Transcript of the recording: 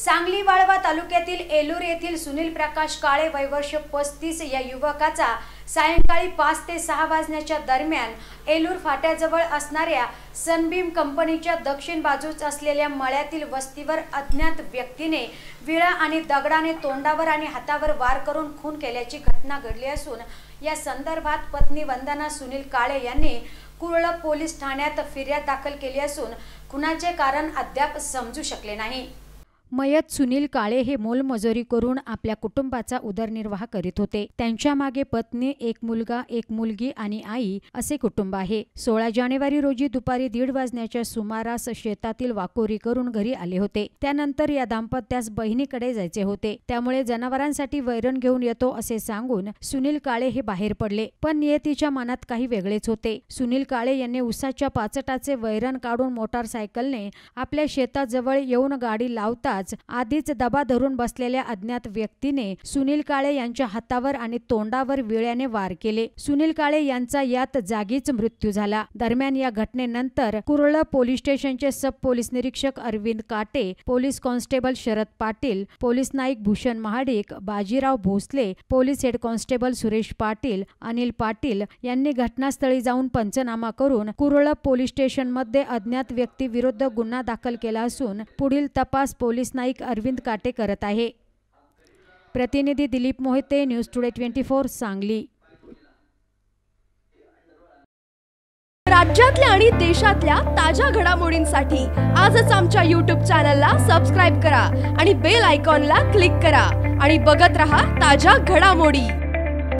सांगली वाळवा तालुक्यातील एलूर येथील सुनील प्रकाश काळे वयवर्ष पस्तीस या युवकाचा सायंकाळी पाच ते सहा वाजण्याच्या दरम्यान एलूर फाट्याजवळ असणाऱ्या सनबीम कंपनीच्या दक्षिण बाजूस असलेल्या मळ्यातील वस्तीवर अज्ञात व्यक्तीने विळा आणि दगडाने तोंडावर आणि हातावर वार करून खून केल्याची घटना घडली असून या संदर्भात पत्नी वंदना सुनील काळे यांनी कुर्ळ पोलीस ठाण्यात फिर्याद दाखल केली असून खुनाचे कारण अद्याप समजू शकले नाही. मयत सुनील काळे हे मोलमजुरी करून आपल्या कुटुंबाचा उदरनिर्वाह करीत होते. त्यांच्या मागे पत्नी एक मुलगा एक मुलगी आणि आई असे कुटुंब आहे. सोळा जानेवारी रोजी दुपारी दीड वाजण्याच्या सुमारास शेतातील वाकोरी करून घरी आले होते. त्यानंतर या दाम्पत्यास बहिणीकडे जायचे होते. त्यामुळे जनावरांसाठी वैरण घेऊन येतो असे सांगून सुनील काळे हे बाहेर पडले. पण नियतीच्या मनात काही वेगळेच होते. सुनील काळे यांनी उसाच्या पाचटाचे वैरण काढून मोटारसायकलने आपल्या शेताजवळ येऊन गाडी लावता आधीच दबा धरून बसलेल्या अज्ञात व्यक्तीने सुनील काळे यांच्या हातावर आणि तोंडावर विळ्याने वार केले. सुनील काळे यांचा यात जागीच मृत्यू झाला. दरम्यान या घटनेनंतर कुरळ पोलीस स्टेशनचे सब पोलीस निरीक्षक Arvind Kate police constable Sharad Patil police Naik Bhushan Mahadik Bajirao Bhosale police head constable Suresh Patil Anil Patil यांनी घटनास्थळी जाऊन पंचनामा करून कुरळ पोलीस स्टेशनमध्ये अज्ञात व्यक्ती विरुद्ध गुन्हा दाखल केला असून पुढील तपास पोलीस नाईक अरविंद काटे करत आहे. प्रतिनिधी Dilip Mohite news today twenty four Sangli. राज्यातल्या आणि देशातल्या ताज्या घडामोडींसाठी आजच आमच्या यूट्यूब चॅनलला सबस्क्राईब करा आणि बेल आयकॉनला क्लिक करा आणि बघत रहा ताज्या घडामोडी.